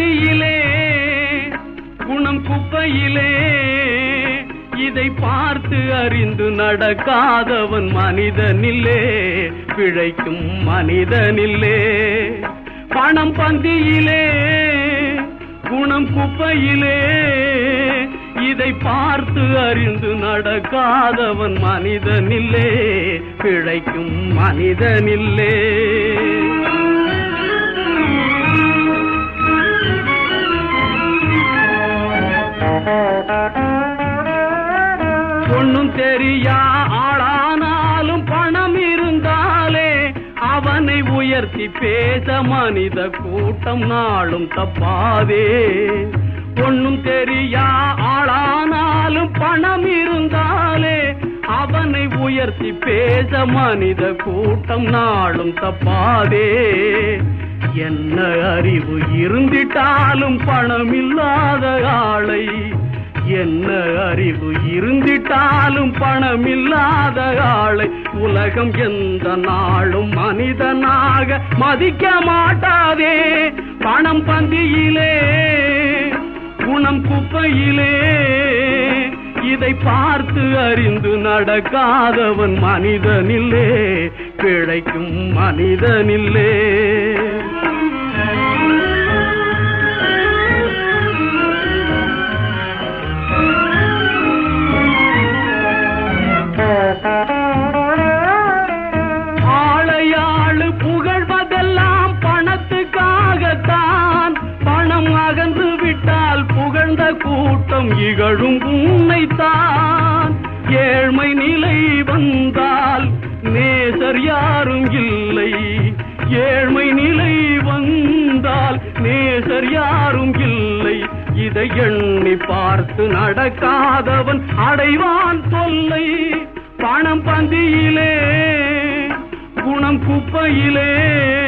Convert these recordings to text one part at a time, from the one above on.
மடியிலே குணம் குப்பையிலே இதை பார்த்து அறிந்து நடக்காதவன் மனிதனில்லே பிழைக்கும் மனிதனில்லே பணம் பந்தியிலே குணம் குப்பையிலே இதை பார்த்து அறிந்து நடக்காதவன் மனிதனில்லே பிழைக்கும் மனிதனில்லே உயர்த்தி பேச மனித கூட்டம் நாளும் தப்பாதே ஒன்னும் தெரியா ஆளானாலும் பணம் இருந்தாலே அவனை உயர்த்தி பேச மனித கூட்டம் நாளும் தப்பாதே என்ன அறிவு இருந்திட்டாலும் பணம் இல்லாத ஆளை. என்ன அறிவு இருந்திட்டாலும் பணம் இல்லாத ஆளை. உலகம் எந்த நாளும் மனிதனாக மதிக்க மாட்டாதே பணம் பந்தியிலே குணம் குப்பையிலே இதை பார்த்து அறிந்து நடக்காதவன் மனிதனில்லே பிழைக்கும் மனிதனில்லே Thank you. கூட்டம் இகழும் உன்னைத்தான். ஏழ்மை நிலை வந்தால் நேசர் யாரும் இல்லை. ஏழ்மை நிலை வந்தால் நேசர் யாரும் இல்லை. இதை எண்ணி பார்த்து நடக்காதவன் அடைவான் தொல்லை. பணம் பந்தியிலே குணம் குப்பையிலே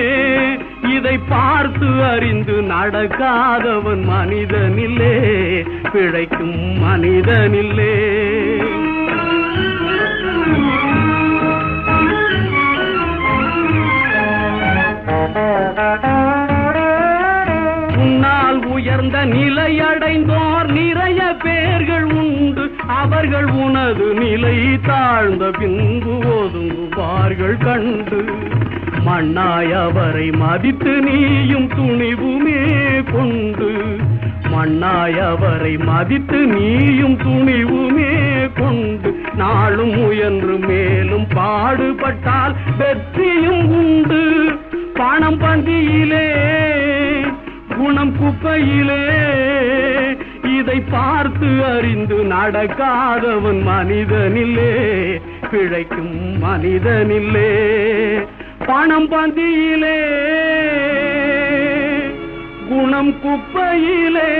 இதை பார்த்து அறிந்து நடக்காதவன் மனிதனில்லே பிழைக்கும் மனிதனில்லே உன்னால் உயர்ந்த நிலையடைந்தோர் நிறைய பேர்கள் உண்டு. அவர்கள் உனது நிலை தாழ்ந்த பின்பு ஒதுங்குவார்கள் கண்டு. மண்ணாய் அவரை மதித்து நீயும் துணிவுமே கொண்டு. மண்ணாய் அவரை மதித்து நீயும் துணிவுமே கொண்டு. நாளும் முயன்று மேலும் பாடுபட்டால் வெற்றியும் உண்டு. பணம் பந்தியிலே குணம் குப்பையிலே இதை பார்த்து அறிந்து நடக்காதவன் மனிதனில்லே பிழைக்கும் மனிதனில்லே. பணம் பந்தியிலே குணம் குப்பையிலே.